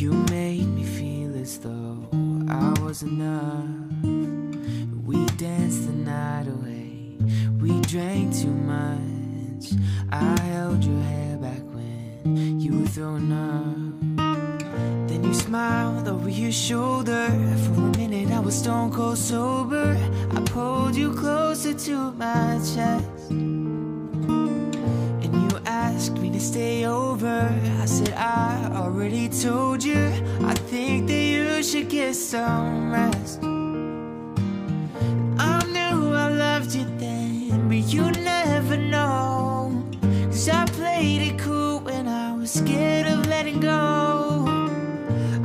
You made me feel as though I was enough. We danced the night away. We drank too much. I held your hair back when you were throwing up. Then you smiled over your shoulder. For a minute, I was stone cold sober. I pulled you closer to my chest. Stay over. I said, I already told you. I think that you should get some rest. I knew I loved you then, but you never know. Cause I played it cool when I was scared of letting go.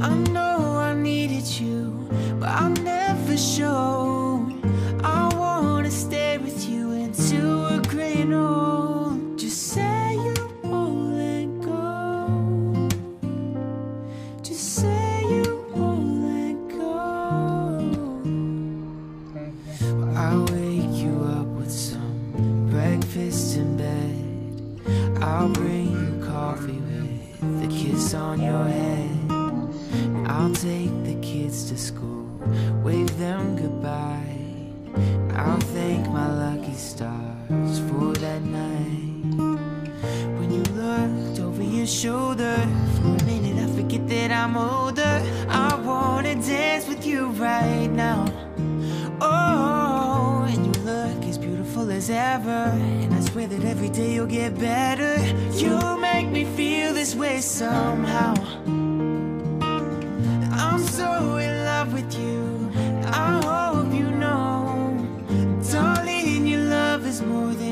I know I needed you, but I'll never show. I'll bring you coffee with a kiss on your head. I'll take the kids to school, wave them goodbye. I'll thank my lucky stars for that night. When you looked over your shoulder, for a minute I forget that I'm older. Beautiful as ever. And I swear that every day you'll get better. You make me feel this way somehow. I'm so in love with you. I hope you know, darling, your love is more than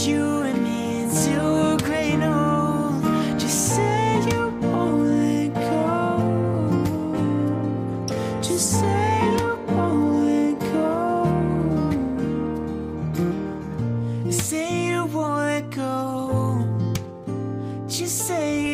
you and me into a cradle. Just say you won't let go. Just say you won't let go. Say you won't let go. Just say.